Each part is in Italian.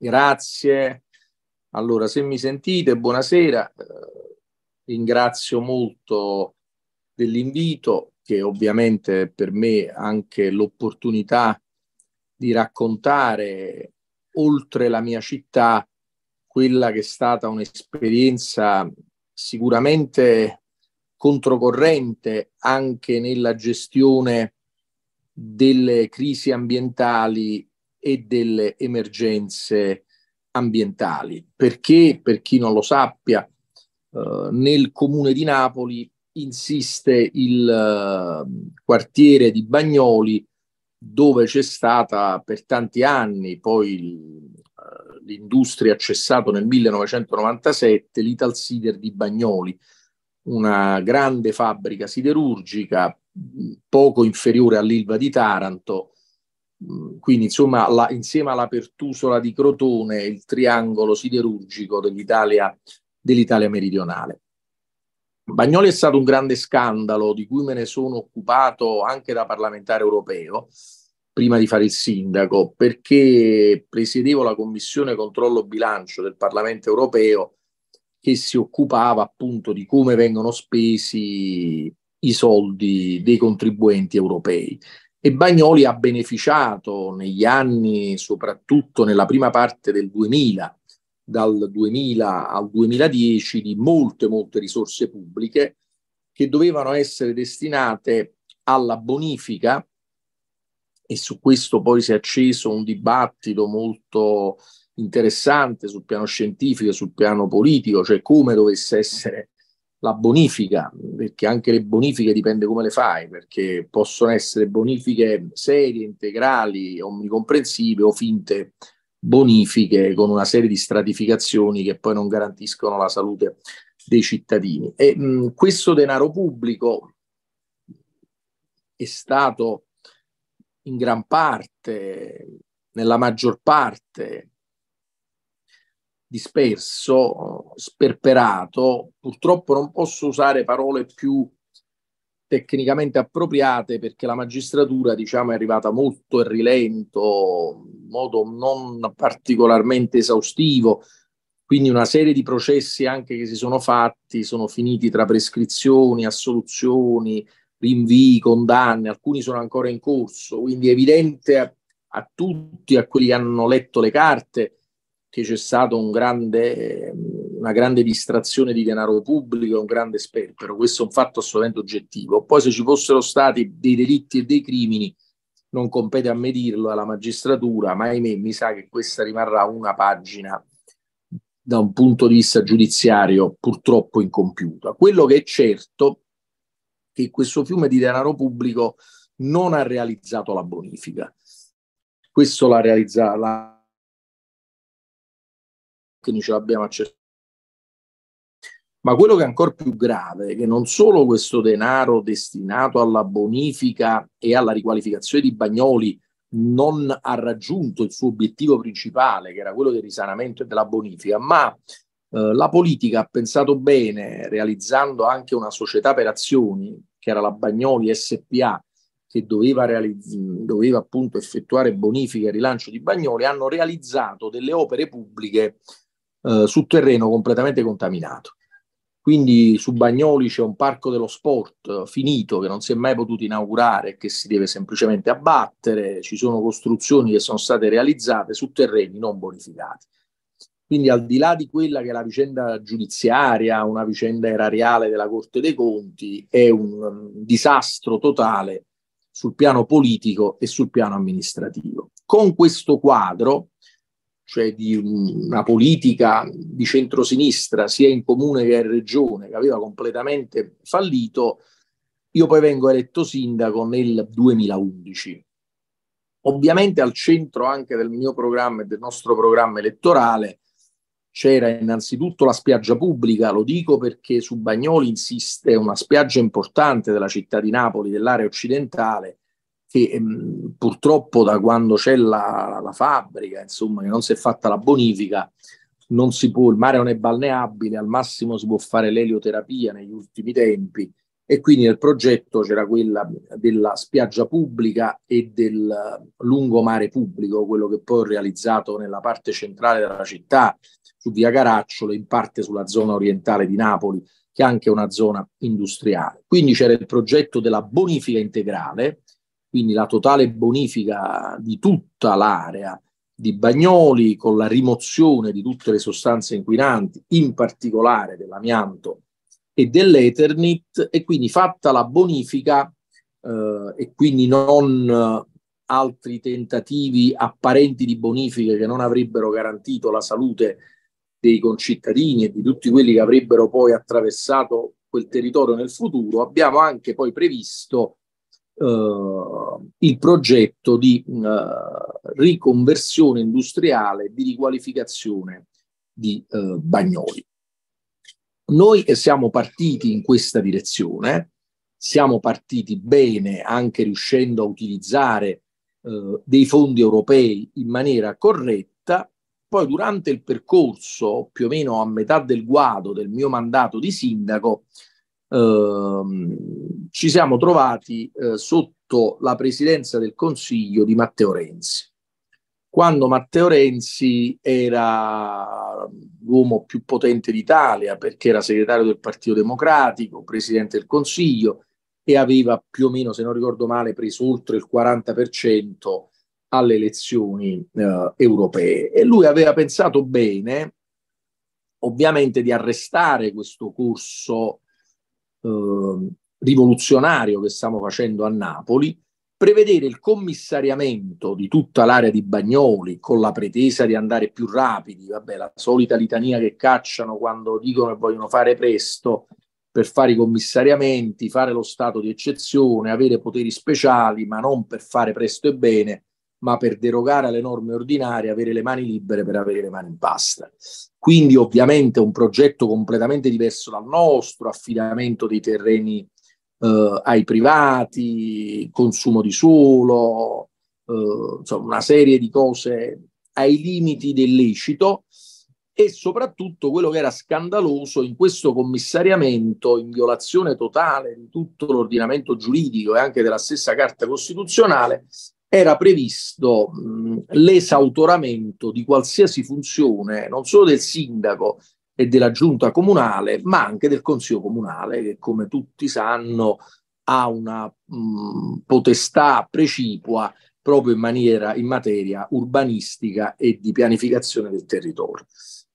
Grazie. Allora, se mi sentite, buonasera. Eh, ringrazio molto dell'invito, che ovviamente per me anche l'opportunità di raccontare oltre la mia città quella che è stata un'esperienza sicuramente controcorrente anche nella gestione delle crisi ambientali e delle emergenze ambientali. Perché, per chi non lo sappia, eh, nel comune di Napoli insiste il eh, quartiere di Bagnoli dove c'è stata per tanti anni, poi eh, l'industria ha cessato nel 1997, l'Ital Sider di Bagnoli, una grande fabbrica siderurgica poco inferiore all'Ilva di Taranto, quindi insomma la, insieme alla Pertusola di Crotone il triangolo siderurgico dell'Italia, dell'Italia meridionale. Bagnoli è stato un grande scandalo di cui me ne sono occupato anche da parlamentare europeo prima di fare il sindaco perché presiedevo la commissione controllo bilancio del Parlamento europeo che si occupava appunto di come vengono spesi i soldi dei contribuenti europei. E Bagnoli ha beneficiato negli anni, soprattutto nella prima parte del 2000, dal 2000 al 2010 di molte, molte risorse pubbliche che dovevano essere destinate alla bonifica. E su questo poi si è acceso un dibattito molto interessante sul piano scientifico e sul piano politico, cioè come dovesse essere la bonifica, perché anche le bonifiche dipende come le fai, perché possono essere bonifiche serie, integrali, omnicomprensive o finte bonifiche con una serie di stratificazioni che poi non garantiscono la salute dei cittadini. E mh, questo denaro pubblico è stato in gran parte, nella maggior parte, disperso, sperperato. Purtroppo non posso usare parole più tecnicamente appropriate perché la magistratura diciamo, è arrivata molto a rilento, in modo non particolarmente esaustivo, quindi una serie di processi anche che si sono fatti sono finiti tra prescrizioni, assoluzioni, rinvii, condanne, alcuni sono ancora in corso, quindi è evidente a, a tutti, a quelli che hanno letto le carte, che c'è stata un una grande distrazione di denaro pubblico, un grande sperpero. Questo è un fatto assolutamente oggettivo. Poi se ci fossero stati dei delitti e dei crimini, non compete a me dirlo, alla magistratura, ma ahimè mi sa che questa rimarrà una pagina da un punto di vista giudiziario purtroppo incompiuta. Quello che è certo è che questo fiume di denaro pubblico non ha realizzato la bonifica. Questo l'ha realizzato ce l'abbiamo accettato. Ma quello che è ancora più grave è che non solo questo denaro destinato alla bonifica e alla riqualificazione di Bagnoli non ha raggiunto il suo obiettivo principale, che era quello del risanamento e della bonifica, ma eh, la politica ha pensato bene, realizzando anche una società per azioni, che era la Bagnoli SPA, che doveva, realizz- doveva appunto effettuare bonifica e rilancio di Bagnoli, hanno realizzato delle opere pubbliche eh, su terreno completamente contaminato. Quindi su Bagnoli c'è un parco dello sport finito che non si è mai potuto inaugurare e che si deve semplicemente abbattere, ci sono costruzioni che sono state realizzate su terreni non bonificati. Quindi al di là di quella che è la vicenda giudiziaria, una vicenda erariale della Corte dei Conti, è un um, disastro totale sul piano politico e sul piano amministrativo. Con questo quadro cioè di una politica di centrosinistra sia in comune che in regione che aveva completamente fallito, io poi vengo eletto sindaco nel 2011. Ovviamente al centro anche del mio programma e del nostro programma elettorale c'era innanzitutto la spiaggia pubblica, lo dico perché su Bagnoli insiste una spiaggia importante della città di Napoli, dell'area occidentale, che mh, ehm, purtroppo da quando c'è la, la, fabbrica, insomma, che non si è fatta la bonifica, non si può, il mare non è balneabile, al massimo si può fare l'elioterapia negli ultimi tempi e quindi nel progetto c'era quella della spiaggia pubblica e del lungomare pubblico, quello che poi ho realizzato nella parte centrale della città, su via Caracciolo, in parte sulla zona orientale di Napoli, che è anche una zona industriale. Quindi c'era il progetto della bonifica integrale, quindi la totale bonifica di tutta l'area di Bagnoli con la rimozione di tutte le sostanze inquinanti, in particolare dell'amianto e dell'Eternit, e quindi fatta la bonifica eh, e quindi non eh, altri tentativi apparenti di bonifica che non avrebbero garantito la salute dei concittadini e di tutti quelli che avrebbero poi attraversato quel territorio nel futuro, abbiamo anche poi previsto il progetto di eh, riconversione industriale, di riqualificazione di eh, Bagnoli. Noi siamo partiti in questa direzione, siamo partiti bene anche riuscendo a utilizzare eh, dei fondi europei in maniera corretta. Poi durante il percorso, più o meno a metà del guado del mio mandato di sindaco, ci siamo trovati eh, sotto la presidenza del Consiglio di Matteo Renzi. Quando Matteo Renzi era l'uomo più potente d'Italia perché era segretario del Partito Democratico, presidente del Consiglio e aveva più o meno, se non ricordo male, preso oltre il 40% alle elezioni eh, europee. E lui aveva pensato bene, ovviamente, di arrestare questo corso eh, rivoluzionario che stiamo facendo a Napoli, prevedere il commissariamento di tutta l'area di Bagnoli con la pretesa di andare più rapidi, vabbè, la solita litania che cacciano quando dicono che vogliono fare presto per fare i commissariamenti, fare lo stato di eccezione, avere poteri speciali, ma non per fare presto e bene, ma per derogare alle norme ordinarie, avere le mani libere per avere le mani in pasta. Quindi ovviamente un progetto completamente diverso dal nostro, affidamento dei terreni eh, ai privati, consumo di suolo, eh, insomma una serie di cose ai limiti del lecito e soprattutto quello che era scandaloso in questo commissariamento in violazione totale di tutto l'ordinamento giuridico e anche della stessa Carta Costituzionale era previsto mh, l'esautoramento di qualsiasi funzione, non solo del sindaco e della giunta comunale, ma anche del consiglio comunale, che come tutti sanno ha una mh, potestà precipua proprio in, maniera, in materia urbanistica e di pianificazione del territorio.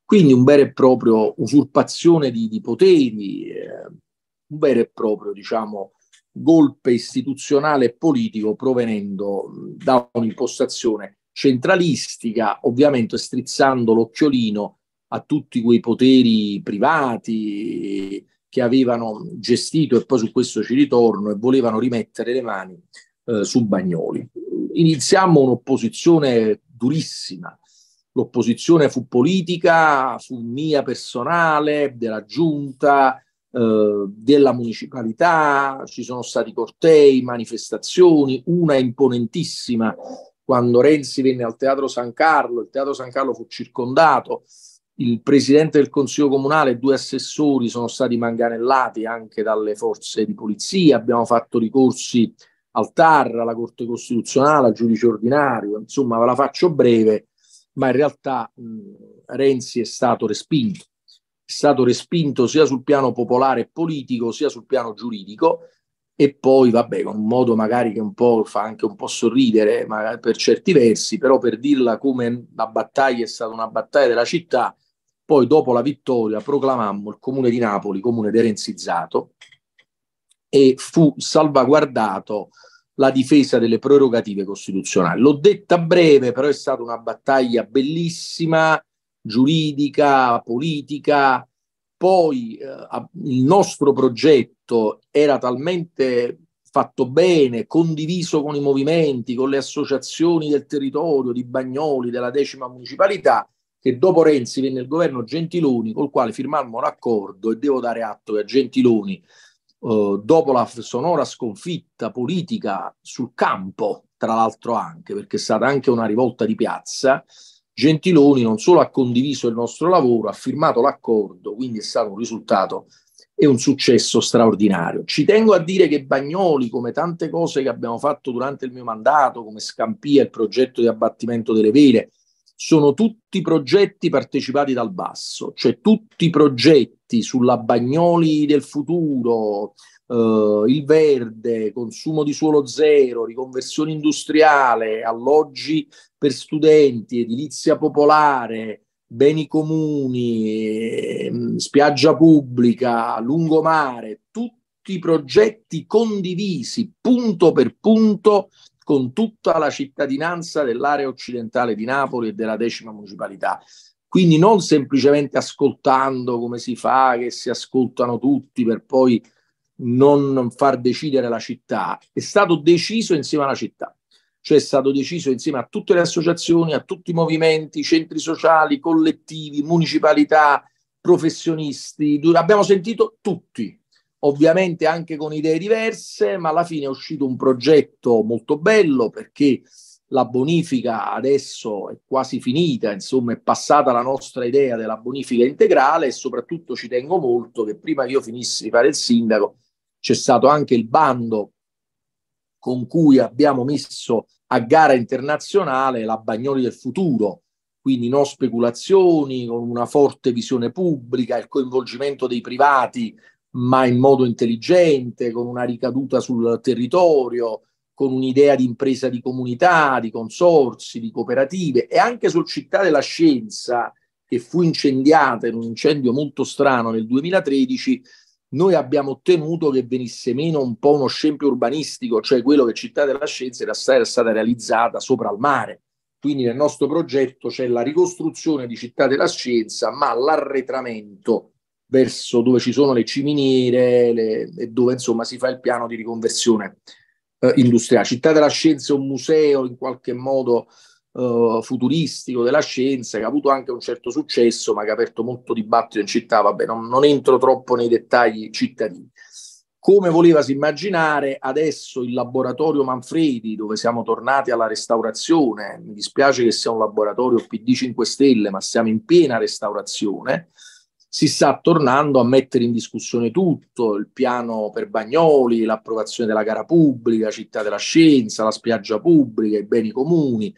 Quindi un vero e proprio usurpazione di, di poteri, eh, un vero e proprio, diciamo, golpe istituzionale e politico provenendo da un'impostazione centralistica, ovviamente strizzando l'occhiolino a tutti quei poteri privati che avevano gestito, e poi su questo ci ritorno, e volevano rimettere le mani eh, su Bagnoli. Iniziamo un'opposizione durissima. L'opposizione fu politica, fu mia personale, della giunta, eh, della municipalità, ci sono stati cortei, manifestazioni, una imponentissima quando Renzi venne al Teatro San Carlo, il Teatro San Carlo fu circondato, il presidente del Consiglio Comunale e due assessori sono stati manganellati anche dalle forze di polizia, abbiamo fatto ricorsi al TAR, alla Corte Costituzionale, al giudice ordinario, insomma ve la faccio breve, ma in realtà mh, Renzi è stato respinto stato respinto sia sul piano popolare e politico sia sul piano giuridico e poi vabbè con un modo magari che un po' fa anche un po' sorridere ma per certi versi però per dirla come la battaglia è stata una battaglia della città poi dopo la vittoria proclamammo il comune di Napoli comune derenzizzato e fu salvaguardato la difesa delle prerogative costituzionali. L'ho detta breve, però è stata una battaglia bellissima, giuridica, politica. Poi eh, il nostro progetto era talmente fatto bene, condiviso con i movimenti, con le associazioni del territorio, di Bagnoli, della decima municipalità, che dopo Renzi venne il governo Gentiloni, col quale firmammo un accordo e devo dare atto che a Gentiloni, eh, dopo la sonora sconfitta politica sul campo, tra l'altro anche, perché è stata anche una rivolta di piazza, Gentiloni non solo ha condiviso il nostro lavoro, ha firmato l'accordo, quindi è stato un risultato è un successo straordinario. Ci tengo a dire che Bagnoli, come tante cose che abbiamo fatto durante il mio mandato, come Scampia, il progetto di abbattimento delle vele, sono tutti progetti partecipati dal basso, cioè tutti progetti sulla Bagnoli del futuro, eh, il verde, consumo di suolo zero, riconversione industriale, alloggi per studenti, edilizia popolare, beni comuni, eh, spiaggia pubblica, lungomare, tutti progetti condivisi punto per punto con tutta la cittadinanza dell'area occidentale di Napoli e della decima municipalità. Quindi non semplicemente ascoltando come si fa, che si ascoltano tutti per poi non far decidere la città, è stato deciso insieme alla città, cioè è stato deciso insieme a tutte le associazioni, a tutti i movimenti, centri sociali, collettivi, municipalità, professionisti, abbiamo sentito tutti, ovviamente anche con idee diverse, ma alla fine è uscito un progetto molto bello perché la bonifica adesso è quasi finita, insomma è passata la nostra idea della bonifica integrale e soprattutto ci tengo molto che prima che io finissi di fare il sindaco c'è stato anche il bando con cui abbiamo messo a gara internazionale la Bagnoli del futuro, quindi non speculazioni, con una forte visione pubblica, il coinvolgimento dei privati, ma in modo intelligente, con una ricaduta sul territorio, con un'idea di impresa di comunità, di consorsi, di cooperative e anche sul Città della Scienza, che fu incendiata in un incendio molto strano nel 2013, noi abbiamo ottenuto che venisse meno un po' uno scempio urbanistico, cioè quello che Città della Scienza era stata, realizzata sopra al mare. Quindi nel nostro progetto c'è la ricostruzione di Città della Scienza, ma l'arretramento verso dove ci sono le ciminiere le, e dove insomma si fa il piano di riconversione eh, industriale. Città della Scienza è un museo in qualche modo uh, futuristico della scienza che ha avuto anche un certo successo, ma che ha aperto molto dibattito in città. Vabbè, non, non entro troppo nei dettagli cittadini. Come volevasi immaginare, adesso il laboratorio Manfredi, dove siamo tornati alla restaurazione, mi dispiace che sia un laboratorio PD 5 Stelle, ma siamo in piena restaurazione, si sta tornando a mettere in discussione tutto, il piano per Bagnoli, l'approvazione della gara pubblica, città della scienza, la spiaggia pubblica, i beni comuni,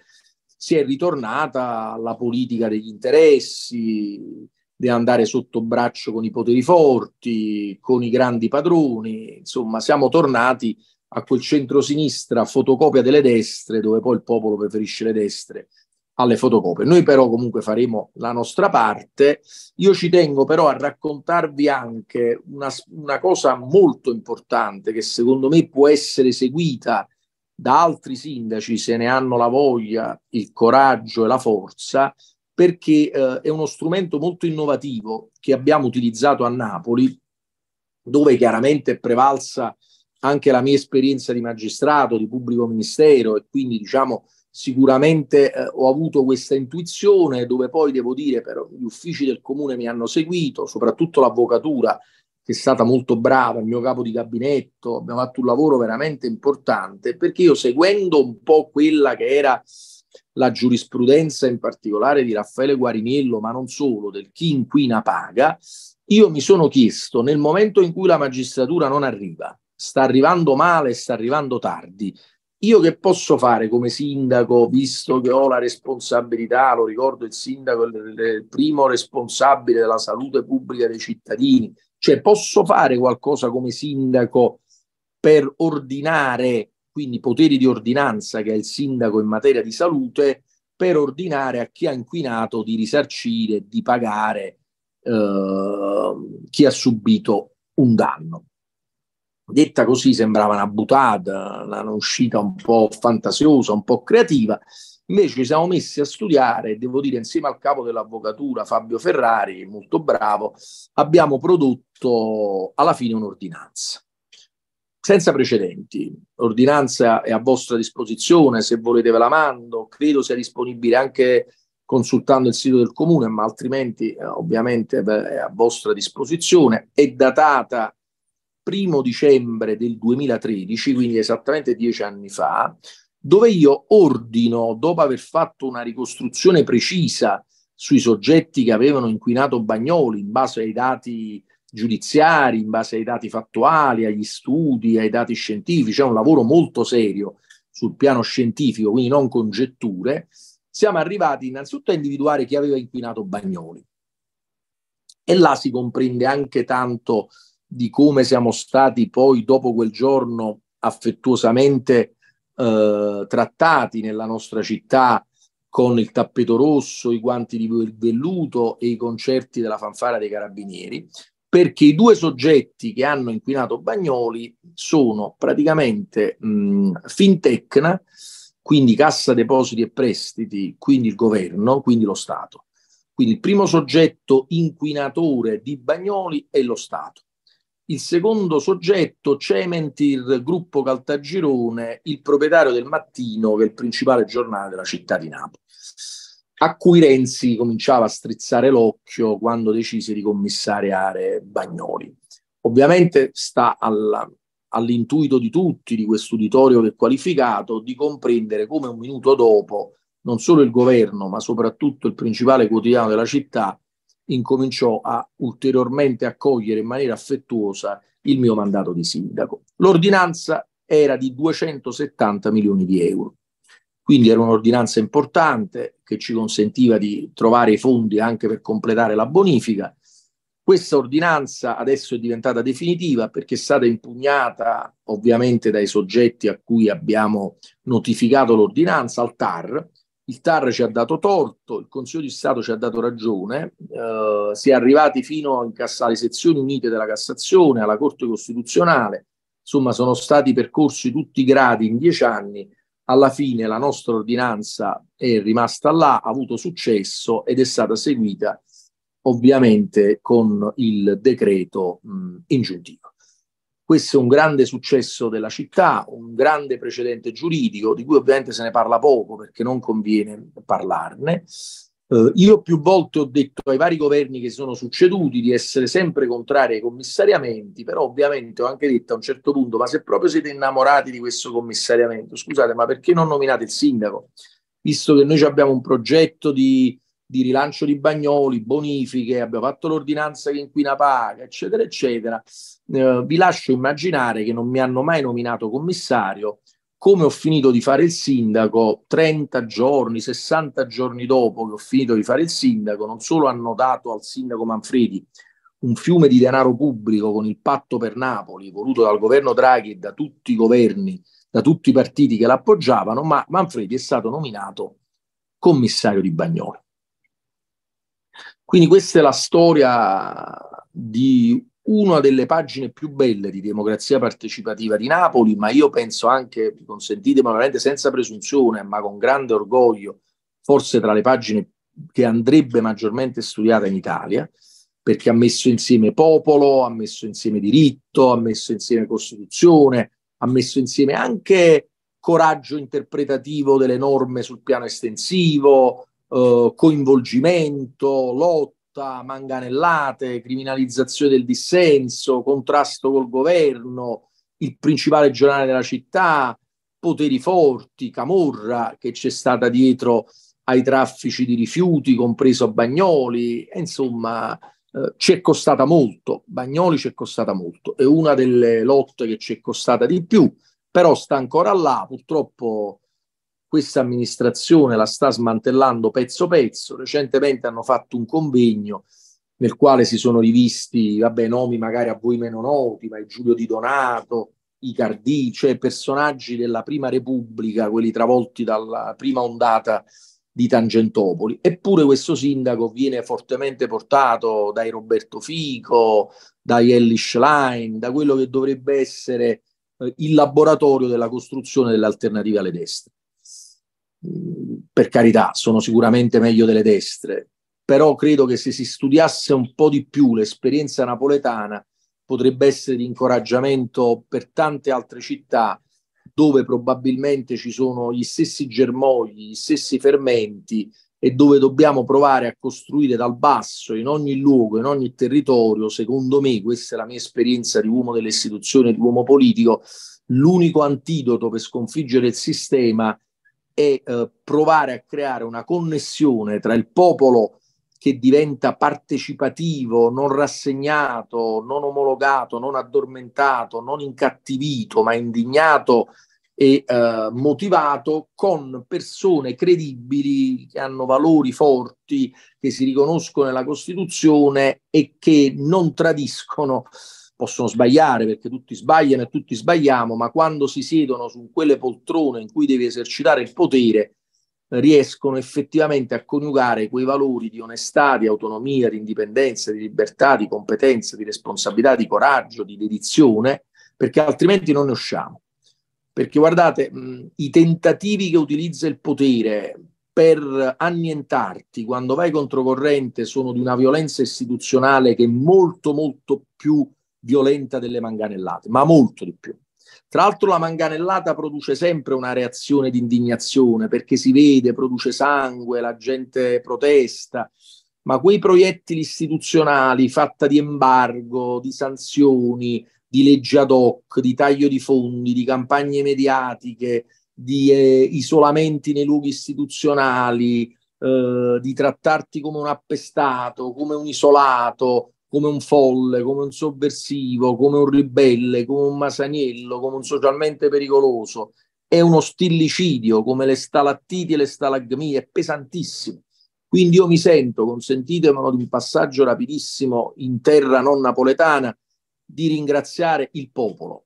si è ritornata alla politica degli interessi, di andare sotto braccio con i poteri forti, con i grandi padroni, insomma siamo tornati a quel centro-sinistra fotocopia delle destre, dove poi il popolo preferisce le destre alle fotocopie. Noi però comunque faremo la nostra parte. Io ci tengo però a raccontarvi anche una, una cosa molto importante che secondo me può essere seguita da altri sindaci se ne hanno la voglia, il coraggio e la forza, perché eh, è uno strumento molto innovativo che abbiamo utilizzato a Napoli, dove chiaramente è prevalsa anche la mia esperienza di magistrato, di pubblico ministero e quindi diciamo sicuramente eh, ho avuto questa intuizione dove poi devo dire però gli uffici del comune mi hanno seguito, soprattutto l'avvocatura che è stata molto brava, il mio capo di gabinetto, abbiamo fatto un lavoro veramente importante, perché io seguendo un po' quella che era la giurisprudenza in particolare di Raffaele Guariniello, ma non solo, del chi inquina paga, io mi sono chiesto nel momento in cui la magistratura non arriva, sta arrivando male, sta arrivando tardi, io che posso fare come sindaco, visto che ho la responsabilità, lo ricordo il sindaco è il primo responsabile della salute pubblica dei cittadini, cioè posso fare qualcosa come sindaco per ordinare, quindi poteri di ordinanza che ha il sindaco in materia di salute, per ordinare a chi ha inquinato di risarcire, di pagare eh, chi ha subito un danno. Detta così sembrava una buttata, una uscita un po' fantasiosa, un po' creativa, Invece ci siamo messi a studiare, devo dire, insieme al capo dell'avvocatura Fabio Ferrari, molto bravo, abbiamo prodotto alla fine un'ordinanza senza precedenti. L'ordinanza è a vostra disposizione, se volete ve la mando, credo sia disponibile anche consultando il sito del comune, ma altrimenti eh, ovviamente è a vostra disposizione. È datata primo dicembre del 2013, quindi esattamente dieci anni fa, dove io ordino, dopo aver fatto una ricostruzione precisa sui soggetti che avevano inquinato Bagnoli in base ai dati giudiziari, in base ai dati fattuali, agli studi, ai dati scientifici, è un lavoro molto serio sul piano scientifico, quindi non congetture, siamo arrivati innanzitutto a individuare chi aveva inquinato Bagnoli. E là si comprende anche tanto di come siamo stati poi dopo quel giorno affettuosamente eh, trattati nella nostra città con il tappeto rosso, i guanti di velluto e i concerti della fanfara dei carabinieri, perché i due soggetti che hanno inquinato Bagnoli sono praticamente mh, Fintecna, quindi Cassa Depositi e Prestiti, quindi il governo, quindi lo Stato. Quindi il primo soggetto inquinatore di Bagnoli è lo Stato il secondo soggetto, Cementir, gruppo Caltagirone, il proprietario del Mattino, che è il principale giornale della città di Napoli, a cui Renzi cominciava a strizzare l'occhio quando decise di commissariare Bagnoli. Ovviamente sta alla, all'intuito di tutti, di questo uditorio che è qualificato, di comprendere come un minuto dopo non solo il governo, ma soprattutto il principale quotidiano della città incominciò a ulteriormente accogliere in maniera affettuosa il mio mandato di sindaco. L'ordinanza era di 270 milioni di euro, quindi era un'ordinanza importante che ci consentiva di trovare i fondi anche per completare la bonifica. Questa ordinanza adesso è diventata definitiva perché è stata impugnata ovviamente dai soggetti a cui abbiamo notificato l'ordinanza al TAR il TAR ci ha dato torto, il Consiglio di Stato ci ha dato ragione, eh, si è arrivati fino a incassare le sezioni unite della Cassazione, alla Corte Costituzionale, insomma sono stati percorsi tutti i gradi in dieci anni, alla fine la nostra ordinanza è rimasta là, ha avuto successo ed è stata seguita ovviamente con il decreto mh, ingiuntivo. Questo è un grande successo della città, un grande precedente giuridico di cui ovviamente se ne parla poco perché non conviene parlarne. Eh, io più volte ho detto ai vari governi che sono succeduti di essere sempre contrari ai commissariamenti, però ovviamente ho anche detto a un certo punto, ma se proprio siete innamorati di questo commissariamento, scusate, ma perché non nominate il sindaco? Visto che noi abbiamo un progetto di di rilancio di Bagnoli, bonifiche, abbiamo fatto l'ordinanza che inquina paga, eccetera, eccetera. Eh, vi lascio immaginare che non mi hanno mai nominato commissario. Come ho finito di fare il sindaco, 30 giorni, 60 giorni dopo che ho finito di fare il sindaco, non solo hanno dato al sindaco Manfredi un fiume di denaro pubblico con il patto per Napoli, voluto dal governo Draghi e da tutti i governi, da tutti i partiti che l'appoggiavano, ma Manfredi è stato nominato commissario di Bagnoli. Quindi questa è la storia di una delle pagine più belle di democrazia partecipativa di Napoli, ma io penso anche, consentitemi veramente senza presunzione, ma con grande orgoglio, forse tra le pagine che andrebbe maggiormente studiata in Italia, perché ha messo insieme popolo, ha messo insieme diritto, ha messo insieme Costituzione, ha messo insieme anche coraggio interpretativo delle norme sul piano estensivo, eh, coinvolgimento, lotta, manganellate, criminalizzazione del dissenso, contrasto col governo, il principale giornale della città, poteri forti, Camorra che c'è stata dietro ai traffici di rifiuti, compreso Bagnoli, insomma eh, ci è costata molto, Bagnoli ci è costata molto, è una delle lotte che ci è costata di più, però sta ancora là, purtroppo questa amministrazione la sta smantellando pezzo pezzo. Recentemente hanno fatto un convegno nel quale si sono rivisti, vabbè, nomi magari a voi meno noti, ma il Giulio Di Donato, i Cardì, cioè personaggi della prima Repubblica, quelli travolti dalla prima ondata di Tangentopoli. Eppure questo sindaco viene fortemente portato dai Roberto Fico, dai Ellie Schlein, da quello che dovrebbe essere eh, il laboratorio della costruzione delle alternative alle destre per carità, sono sicuramente meglio delle destre, però credo che se si studiasse un po' di più l'esperienza napoletana potrebbe essere di incoraggiamento per tante altre città dove probabilmente ci sono gli stessi germogli, gli stessi fermenti e dove dobbiamo provare a costruire dal basso in ogni luogo, in ogni territorio, secondo me, questa è la mia esperienza di uomo delle istituzioni, di uomo politico, l'unico antidoto per sconfiggere il sistema e eh, provare a creare una connessione tra il popolo che diventa partecipativo, non rassegnato, non omologato, non addormentato, non incattivito, ma indignato e eh, motivato con persone credibili che hanno valori forti, che si riconoscono nella Costituzione e che non tradiscono possono sbagliare perché tutti sbagliano e tutti sbagliamo, ma quando si siedono su quelle poltrone in cui devi esercitare il potere, riescono effettivamente a coniugare quei valori di onestà, di autonomia, di indipendenza, di libertà, di competenza, di responsabilità, di coraggio, di dedizione, perché altrimenti non ne usciamo. Perché guardate, mh, i tentativi che utilizza il potere per annientarti quando vai controcorrente sono di una violenza istituzionale che è molto, molto più violenta delle manganellate, ma molto di più. Tra l'altro la manganellata produce sempre una reazione di indignazione perché si vede, produce sangue, la gente protesta, ma quei proiettili istituzionali fatta di embargo, di sanzioni, di leggi ad hoc, di taglio di fondi, di campagne mediatiche, di eh, isolamenti nei luoghi istituzionali, eh, di trattarti come un appestato, come un isolato, come un folle, come un sovversivo, come un ribelle, come un masaniello, come un socialmente pericoloso. È uno stillicidio come le stalattiti e le stalagmie, è pesantissimo. Quindi io mi sento, consentitemelo di un passaggio rapidissimo in terra non napoletana, di ringraziare il popolo.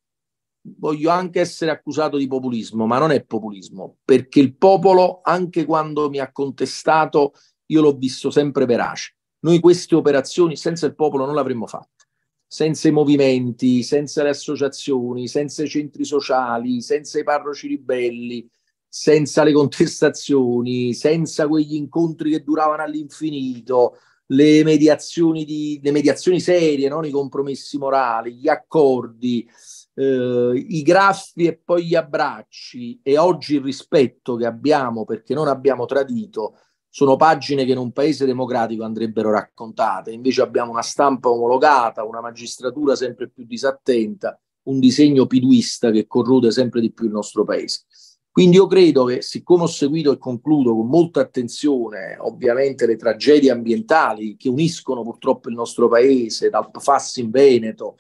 Voglio anche essere accusato di populismo, ma non è populismo, perché il popolo, anche quando mi ha contestato, io l'ho visto sempre verace. Noi queste operazioni senza il popolo non le avremmo fatte, senza i movimenti, senza le associazioni, senza i centri sociali, senza i parroci ribelli, senza le contestazioni, senza quegli incontri che duravano all'infinito, le mediazioni, di, le mediazioni serie, non i compromessi morali, gli accordi, eh, i graffi e poi gli abbracci e oggi il rispetto che abbiamo perché non abbiamo tradito sono pagine che in un paese democratico andrebbero raccontate. Invece abbiamo una stampa omologata, una magistratura sempre più disattenta, un disegno piduista che corrode sempre di più il nostro paese. Quindi io credo che, siccome ho seguito e concludo con molta attenzione, ovviamente, le tragedie ambientali che uniscono purtroppo il nostro paese, dal PFAS in Veneto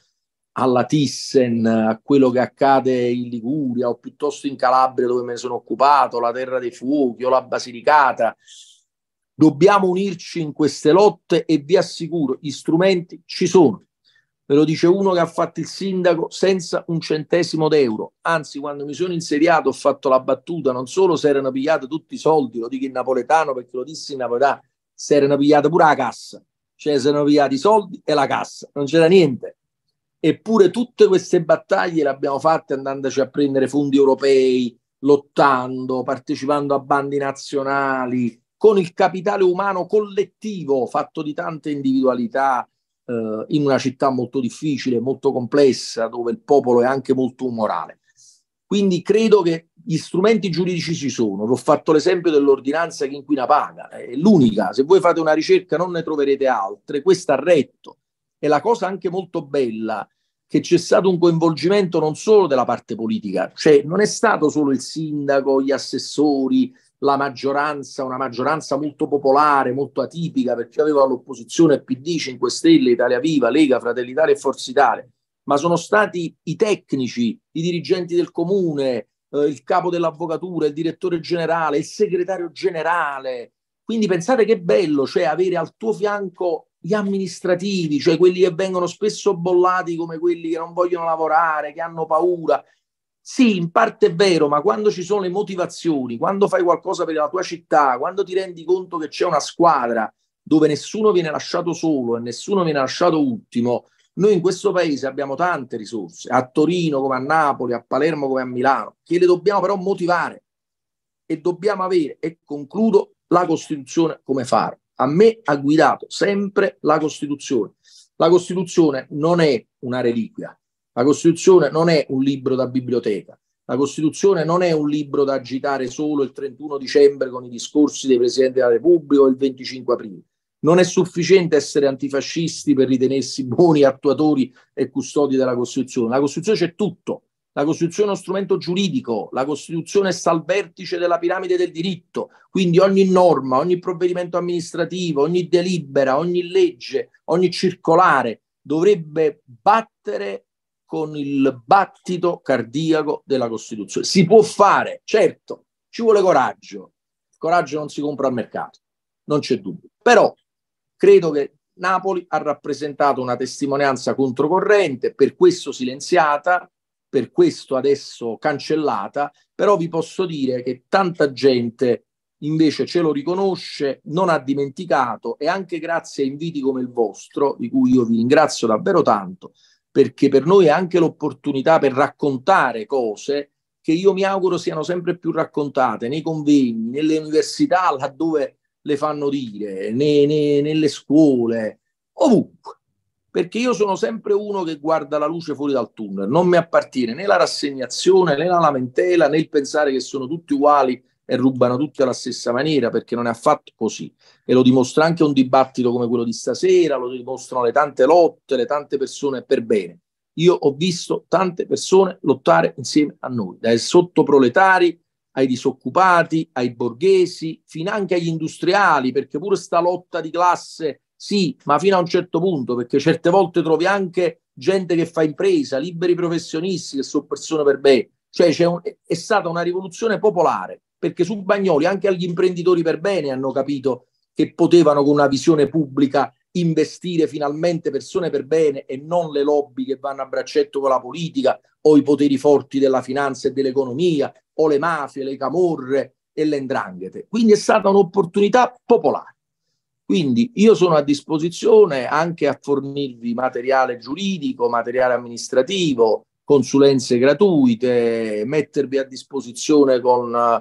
alla Thyssen, a quello che accade in Liguria o piuttosto in Calabria dove me ne sono occupato, la Terra dei Fuochi o la Basilicata, dobbiamo unirci in queste lotte e vi assicuro, gli strumenti ci sono Ve lo dice uno che ha fatto il sindaco senza un centesimo d'euro. Anzi, quando mi sono insediato ho fatto la battuta, non solo si erano pigliati tutti i soldi, lo dico in napoletano perché lo dissi in napoletano, si erano pigliati pure la cassa. Cioè si erano pigliati i soldi e la cassa, non c'era niente. Eppure tutte queste battaglie le abbiamo fatte andandoci a prendere fondi europei, lottando, partecipando a bandi nazionali, con il capitale umano collettivo fatto di tante individualità, eh, in una città molto difficile, molto complessa, dove il popolo è anche molto umorale. Quindi credo che gli strumenti giuridici ci sono. Vi ho fatto l'esempio dell'ordinanza che inquina paga, è l'unica. Se voi fate una ricerca non ne troverete altre. Questa ha retto. E la cosa anche molto bella che c'è stato un coinvolgimento non solo della parte politica, cioè non è stato solo il sindaco, gli assessori, la maggioranza, una maggioranza molto popolare, molto atipica, perché aveva all'opposizione PD, 5 Stelle, Italia Viva, Lega, Fratelli Italia e Forza Italia, ma sono stati i tecnici, i dirigenti del comune, eh, il capo dell'avvocatura, il direttore generale, il segretario generale. Quindi pensate che bello, cioè avere al tuo fianco gli amministrativi, cioè quelli che vengono spesso bollati come quelli che non vogliono lavorare, che hanno paura, sì, in parte è vero, ma quando ci sono le motivazioni, quando fai qualcosa per la tua città, quando ti rendi conto che c'è una squadra dove nessuno viene lasciato solo e nessuno viene lasciato ultimo, noi in questo paese abbiamo tante risorse, a Torino come a Napoli, a Palermo come a Milano, che le dobbiamo però motivare e dobbiamo avere, e concludo, la Costituzione come faro. A me ha guidato sempre la Costituzione. La Costituzione non è una reliquia, la Costituzione non è un libro da biblioteca, la Costituzione non è un libro da agitare solo il 31 dicembre con i discorsi dei Presidenti della Repubblica o il 25 aprile. Non è sufficiente essere antifascisti per ritenersi buoni attuatori e custodi della Costituzione. La Costituzione c'è tutto, La Costituzione è uno strumento giuridico, la Costituzione sta al vertice della piramide del diritto, quindi ogni norma, ogni provvedimento amministrativo, ogni delibera, ogni legge, ogni circolare dovrebbe battere con il battito cardiaco della Costituzione. Si può fare, certo, ci vuole coraggio. Il coraggio non si compra al mercato, non c'è dubbio. Però credo che Napoli ha rappresentato una testimonianza controcorrente, per questo silenziata, per questo adesso cancellata, però vi posso dire che tanta gente invece ce lo riconosce, non ha dimenticato e anche grazie a inviti come il vostro, di cui io vi ringrazio davvero tanto, perché per noi è anche l'opportunità per raccontare cose che io mi auguro siano sempre più raccontate nei convegni, nelle università, laddove le fanno dire, ne, ne, nelle scuole, ovunque. Perché io sono sempre uno che guarda la luce fuori dal tunnel, non mi appartiene né la rassegnazione, né la lamentela, né il pensare che sono tutti uguali e rubano tutti alla stessa maniera, perché non è affatto così. E lo dimostra anche un dibattito come quello di stasera, lo dimostrano le tante lotte, le tante persone per bene. Io ho visto tante persone lottare insieme a noi, dai sottoproletari ai disoccupati, ai borghesi, fino anche agli industriali, perché pure sta lotta di classe, sì, ma fino a un certo punto, perché certe volte trovi anche gente che fa impresa, liberi professionisti che sono persone per bene. Cioè un, è stata una rivoluzione popolare, perché su Bagnoli anche gli imprenditori per bene hanno capito che potevano con una visione pubblica investire finalmente persone per bene e non le lobby che vanno a braccetto con la politica o i poteri forti della finanza e dell'economia o le mafie, le camorre e le ndranghete. Quindi è stata un'opportunità popolare. Quindi io sono a disposizione anche a fornirvi materiale giuridico, materiale amministrativo, consulenze gratuite, mettervi a disposizione con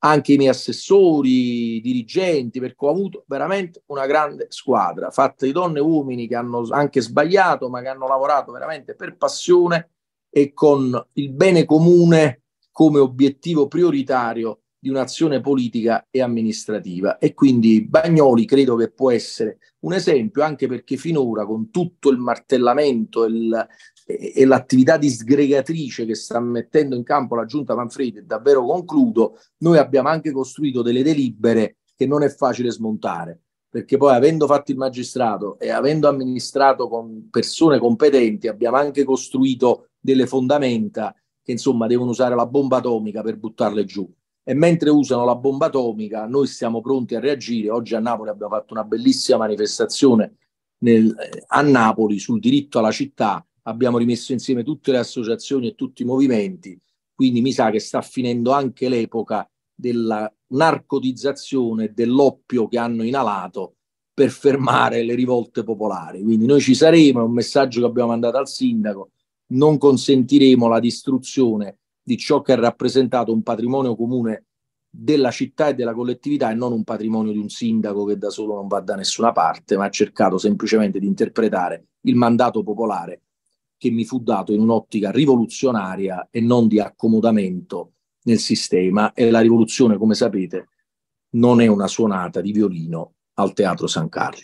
anche i miei assessori, dirigenti, perché ho avuto veramente una grande squadra, fatta di donne e uomini che hanno anche sbagliato, ma che hanno lavorato veramente per passione e con il bene comune come obiettivo prioritario di un'azione politica e amministrativa. E quindi Bagnoli credo che può essere un esempio, anche perché finora con tutto il martellamento e il, e, l'attività disgregatrice che sta mettendo in campo la giunta Manfredi, davvero concludo, noi abbiamo anche costruito delle delibere che non è facile smontare, perché poi avendo fatto il magistrato e avendo amministrato con persone competenti, abbiamo anche costruito delle fondamenta che insomma devono usare la bomba atomica per buttarle giù. E mentre usano la bomba atomica, noi siamo pronti a reagire. Oggi a Napoli abbiamo fatto una bellissima manifestazione nel, a Napoli sul diritto alla città abbiamo rimesso insieme tutte le associazioni e tutti i movimenti, quindi mi sa che sta finendo anche l'epoca della narcotizzazione dell'oppio che hanno inalato per fermare le rivolte popolari. Quindi noi ci saremo, è un messaggio che abbiamo mandato al sindaco, non consentiremo la distruzione di ciò che ha rappresentato un patrimonio comune della città e della collettività e non un patrimonio di un sindaco che da solo non va da nessuna parte, ma ha cercato semplicemente di interpretare il mandato popolare che mi fu dato in un'ottica rivoluzionaria e non di accomodamento nel sistema e la rivoluzione, come sapete, non è una suonata di violino al Teatro San Carli.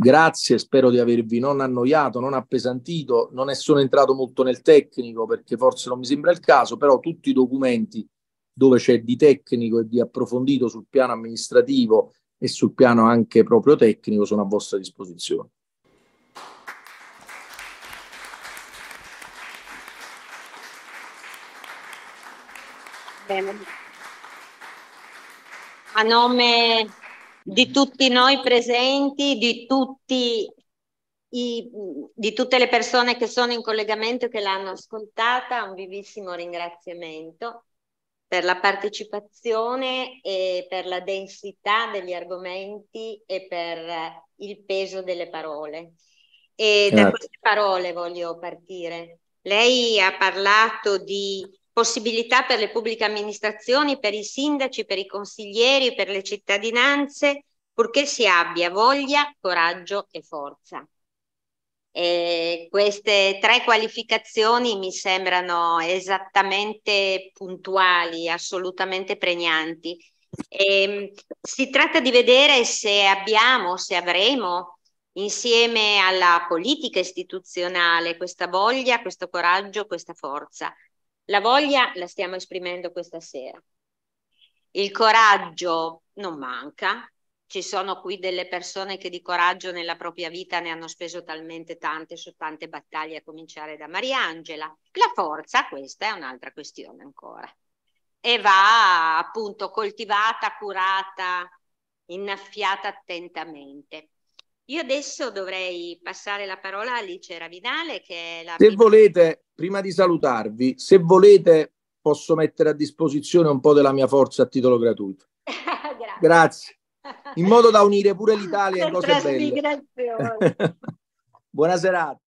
Grazie, spero di avervi non annoiato, non appesantito, non sono entrato molto nel tecnico perché forse non mi sembra il caso, però tutti i documenti dove c'è di tecnico e di approfondito sul piano amministrativo e sul piano anche proprio tecnico sono a vostra disposizione. Bene. A nome di tutti noi presenti, di, tutti i, di tutte le persone che sono in collegamento e che l'hanno ascoltata, un vivissimo ringraziamento per la partecipazione e per la densità degli argomenti e per il peso delle parole. E da queste parole voglio partire. Lei ha parlato di possibilità per le pubbliche amministrazioni, per i sindaci, per i consiglieri, per le cittadinanze, purché si abbia voglia, coraggio e forza. E queste tre qualificazioni mi sembrano esattamente puntuali, assolutamente pregnanti. E, si tratta di vedere se abbiamo, se avremo insieme alla politica istituzionale, questa voglia, questo coraggio, questa forza. La voglia la stiamo esprimendo questa sera. Il coraggio non manca, ci sono qui delle persone che di coraggio nella propria vita ne hanno speso talmente tante su tante battaglie, a cominciare da Mariangela. La forza, questa è un'altra questione ancora. E va appunto coltivata, curata, innaffiata attentamente. Io adesso dovrei passare la parola a Alice Ravinale che è la... Se volete, prima di salutarvi, se volete posso mettere a disposizione un po' della mia forza a titolo gratuito. Grazie. Grazie in modo da unire pure l'Italia in cose belle. Buona serata.